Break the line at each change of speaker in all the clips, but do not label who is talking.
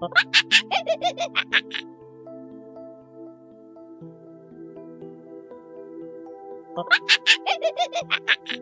Ha ha ha ha!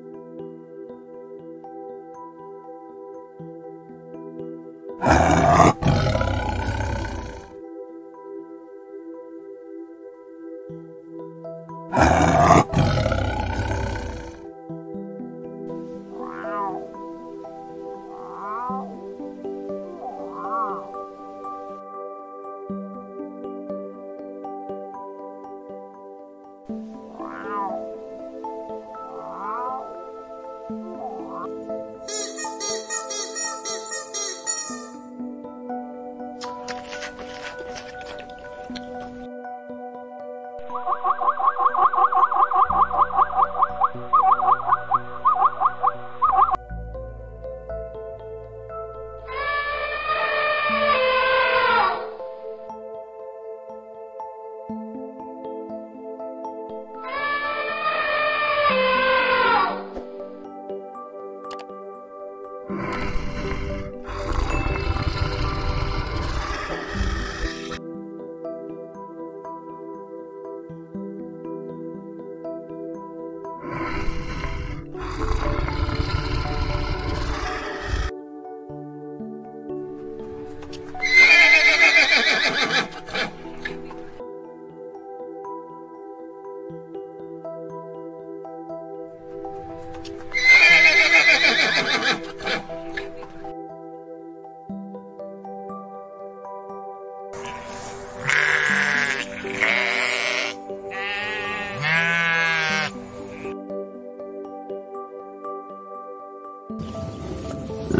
Oh,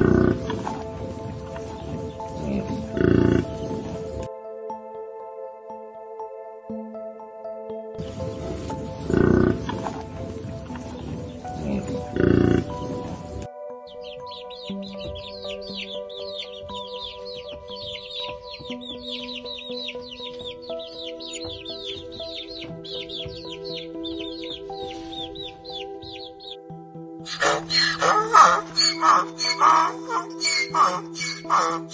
啊啊啊啊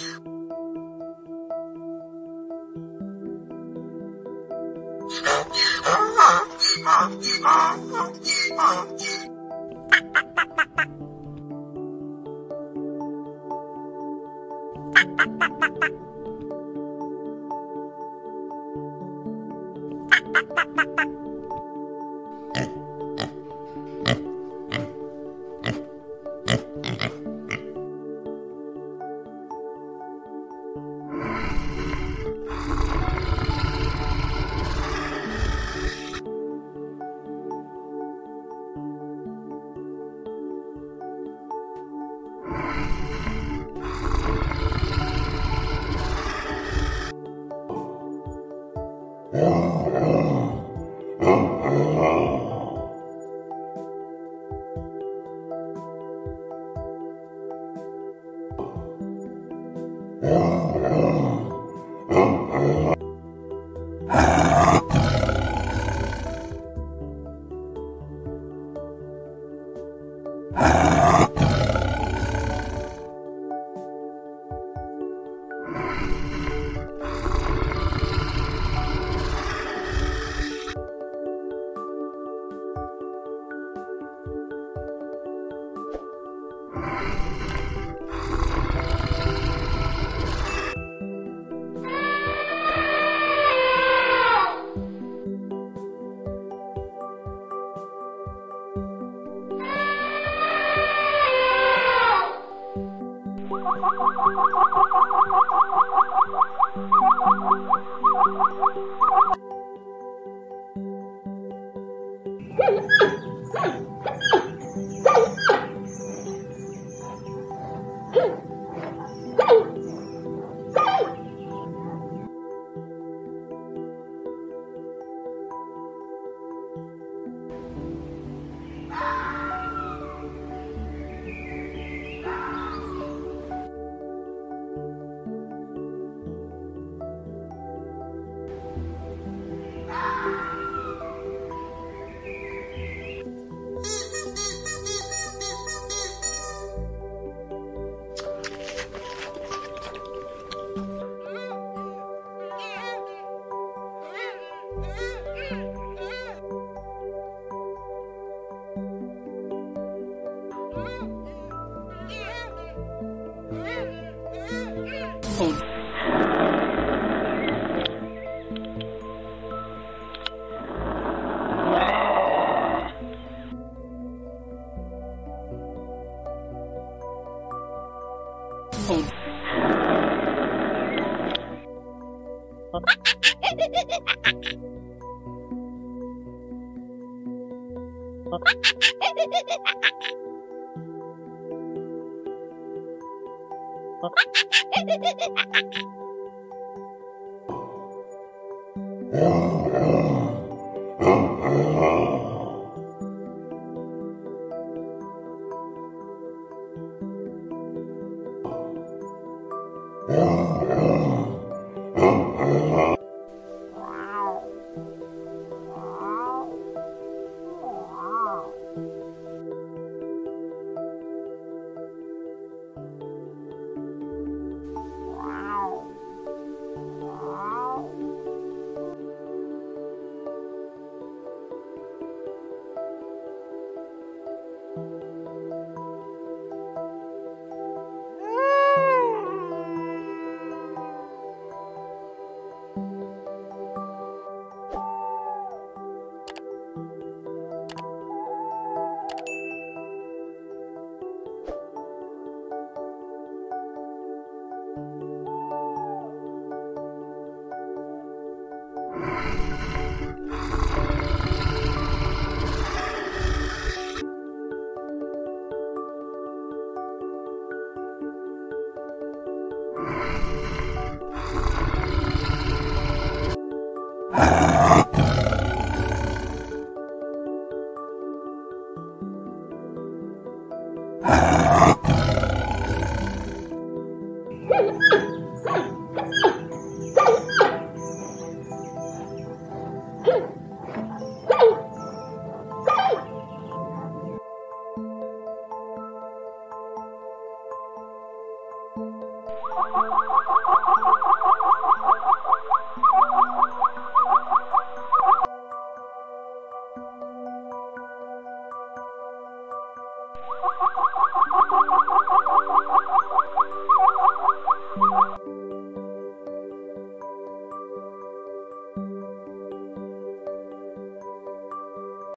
you Woo-hoo-hoo!
Ha ha ha ha! Oh.